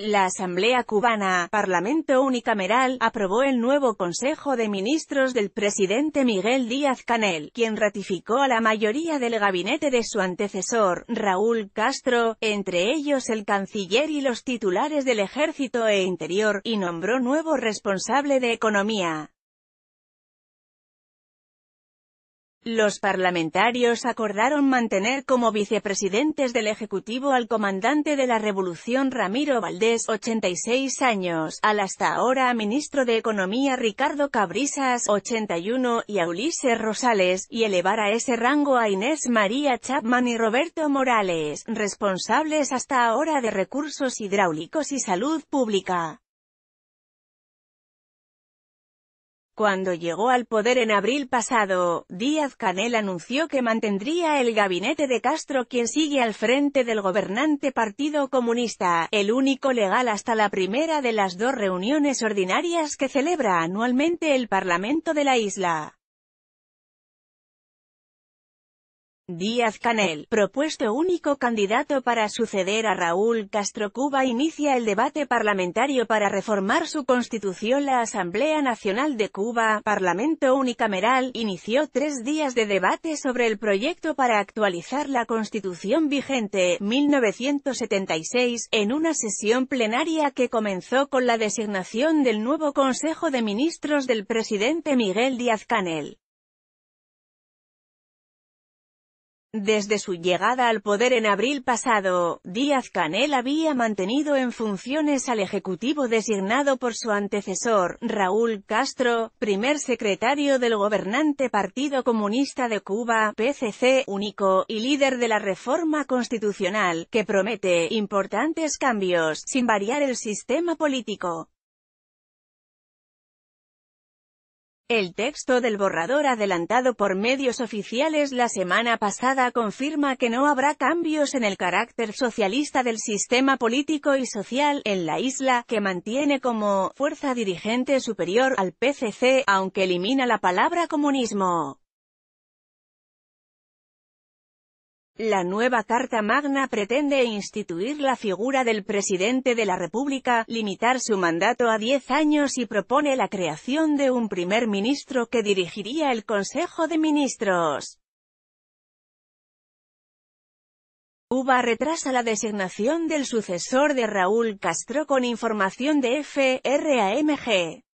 La Asamblea Cubana, Parlamento unicameral, aprobó el nuevo Consejo de Ministros del presidente Miguel Díaz-Canel, quien ratificó a la mayoría del gabinete de su antecesor, Raúl Castro, entre ellos el canciller y los titulares del Ejército e Interior, y nombró nuevo responsable de Economía. Los parlamentarios acordaron mantener como vicepresidentes del Ejecutivo al comandante de la Revolución Ramiro Valdés, 86 años, al hasta ahora ministro de Economía Ricardo Cabrisas, 81, y a Ulises Rosales, y elevar a ese rango a Inés María Chapman y Roberto Morales, responsables hasta ahora de Recursos Hidráulicos y Salud Pública. Cuando llegó al poder en abril pasado, Díaz-Canel anunció que mantendría el gabinete de Castro quien sigue al frente del gobernante Partido Comunista, el único legal hasta la primera de las dos reuniones ordinarias que celebra anualmente el Parlamento de la isla. Díaz-Canel, propuesto único candidato para suceder a Raúl Castro Cuba inicia el debate parlamentario para reformar su constitución La Asamblea Nacional de Cuba, Parlamento unicameral, inició tres días de debate sobre el proyecto para actualizar la constitución vigente, 1976, en una sesión plenaria que comenzó con la designación del nuevo Consejo de Ministros del presidente Miguel Díaz-Canel. Desde su llegada al poder en abril pasado, Díaz-Canel había mantenido en funciones al ejecutivo designado por su antecesor, Raúl Castro, primer secretario del gobernante Partido Comunista de Cuba, PCC, único, y líder de la reforma constitucional, que promete importantes cambios, sin variar el sistema político. El texto del borrador adelantado por medios oficiales la semana pasada confirma que no habrá cambios en el carácter socialista del sistema político y social en la isla, que mantiene como fuerza dirigente superior al PCC, aunque elimina la palabra comunismo. La nueva Carta Magna pretende instituir la figura del presidente de la República, limitar su mandato a 10 años y propone la creación de un primer ministro que dirigiría el Consejo de Ministros. Cuba retrasa la designación del sucesor de Raúl Castro con información de FRAMG.